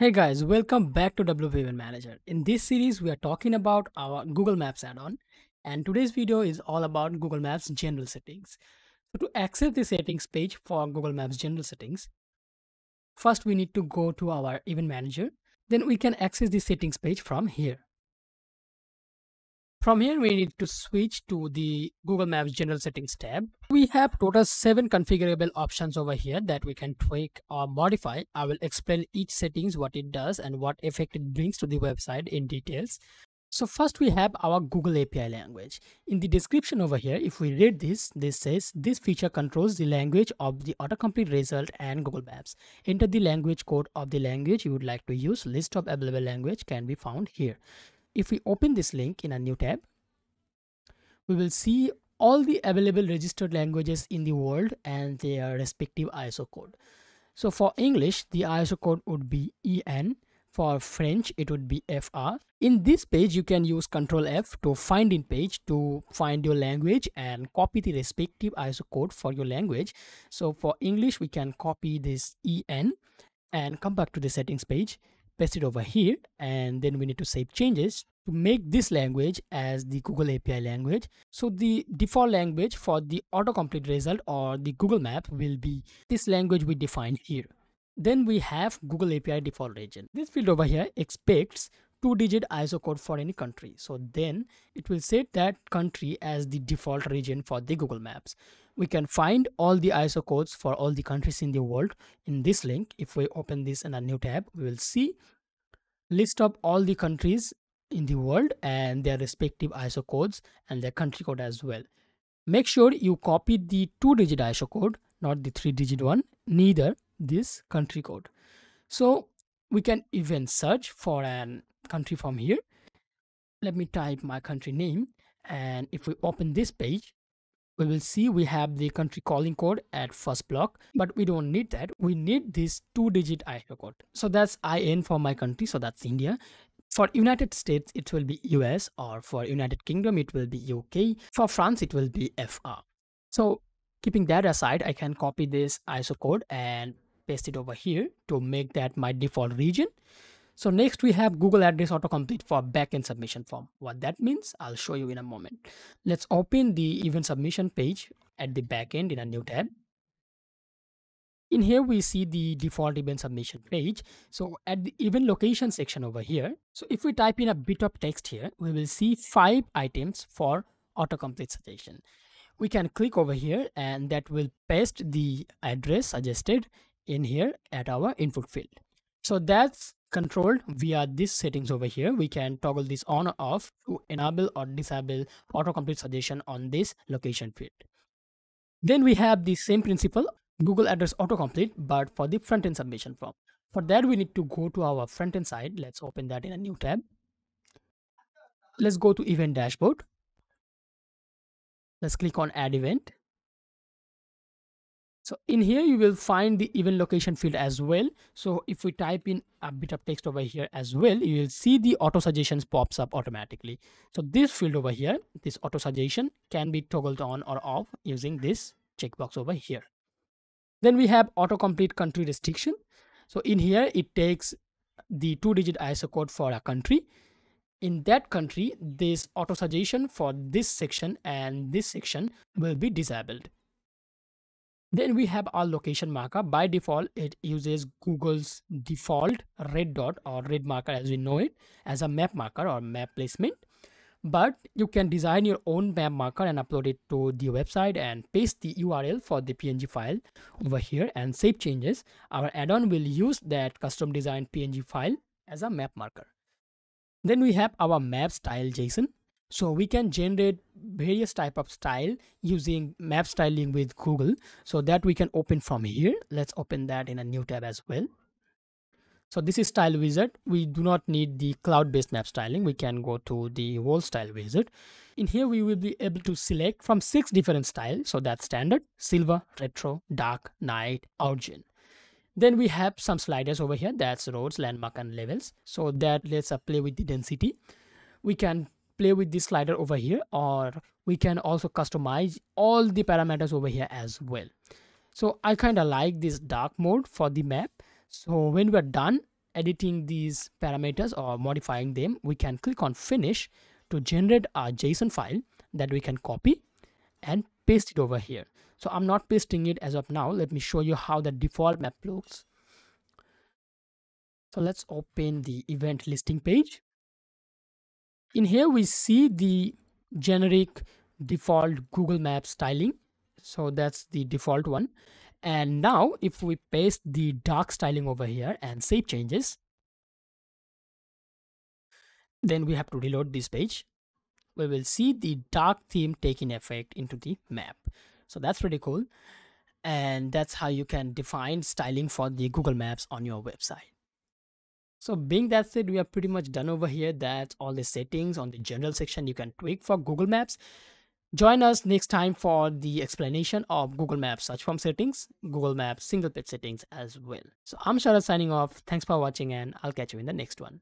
Hey guys, welcome back to WP Event Manager. In this series, we are talking about our Google Maps add-on and today's video is all about Google Maps general settings. So to access the settings page for Google Maps general settings, first we need to go to our Event Manager. Then we can access the settings page from here. From here, we need to switch to the Google Maps General Settings tab. We have total seven configurable options over here that we can tweak or modify. I will explain each settings, what it does and what effect it brings to the website in details. So first we have our Google API language. In the description over here, if we read this, this says this feature controls the language of the autocomplete result and Google Maps. Enter the language code of the language you would like to use. List of available language can be found here if we open this link in a new tab, we will see all the available registered languages in the world and their respective ISO code. So for English, the ISO code would be EN. For French, it would be FR. In this page, you can use Control F to find in page to find your language and copy the respective ISO code for your language. So for English, we can copy this EN and come back to the settings page paste it over here and then we need to save changes to make this language as the Google API language. So the default language for the autocomplete result or the Google map will be this language we define here. Then we have Google API default region. This field over here expects two digit ISO code for any country. So then it will set that country as the default region for the Google Maps. We can find all the ISO codes for all the countries in the world in this link. If we open this in a new tab, we will see list of all the countries in the world and their respective ISO codes and their country code as well. Make sure you copy the two digit ISO code, not the three digit one, neither this country code. So we can even search for an country from here. Let me type my country name. And if we open this page, we will see we have the country calling code at first block, but we don't need that. We need this two digit ISO code. So that's IN for my country. So that's India. For United States, it will be US or for United Kingdom, it will be UK. For France, it will be FR. So keeping that aside, I can copy this ISO code and paste it over here to make that my default region. So next we have Google Address Autocomplete for backend submission form. What that means, I'll show you in a moment. Let's open the event submission page at the backend in a new tab. In here, we see the default event submission page. So at the event location section over here, so if we type in a bit of text here, we will see five items for autocomplete suggestion. We can click over here and that will paste the address suggested in here at our input field. So that's controlled via these settings over here. We can toggle this on or off to enable or disable autocomplete suggestion on this location field. Then we have the same principle google address autocomplete but for the front end submission form. For that we need to go to our front end side. Let's open that in a new tab. Let's go to event dashboard. Let's click on add event so in here you will find the event location field as well. So if we type in a bit of text over here as well, you will see the auto suggestions pops up automatically. So this field over here, this auto suggestion can be toggled on or off using this checkbox over here. Then we have autocomplete country restriction. So in here it takes the two digit ISO code for a country. In that country, this auto suggestion for this section and this section will be disabled. Then we have our location marker. By default, it uses Google's default red dot or red marker as we know it as a map marker or map placement. But you can design your own map marker and upload it to the website and paste the URL for the PNG file over here and save changes. Our add-on will use that custom designed PNG file as a map marker. Then we have our map style JSON. So we can generate various type of style using map styling with Google. So that we can open from here. Let's open that in a new tab as well. So this is style wizard. We do not need the cloud-based map styling. We can go to the wall style wizard. In here, we will be able to select from six different styles. So that's standard, silver, retro, dark, night, aubergine. Then we have some sliders over here. That's roads, landmark, and levels. So that lets us play with the density. We can play with this slider over here or we can also customize all the parameters over here as well so i kind of like this dark mode for the map so when we're done editing these parameters or modifying them, we can click on finish to generate a JSON file that we can copy and paste it over here. So I'm not pasting it as of now. Let me show you how the default map looks. So let's open the event listing page. In here we see the generic default Google Maps styling. So that's the default one. And now if we paste the dark styling over here and save changes, then we have to reload this page. We will see the dark theme taking effect into the map. So that's pretty cool. And that's how you can define styling for the Google Maps on your website. So being that said, we are pretty much done over here. That's all the settings on the general section you can tweak for Google Maps. Join us next time for the explanation of Google Maps search form settings, Google Maps single page settings as well. So I'm Sharad signing off. Thanks for watching and I'll catch you in the next one.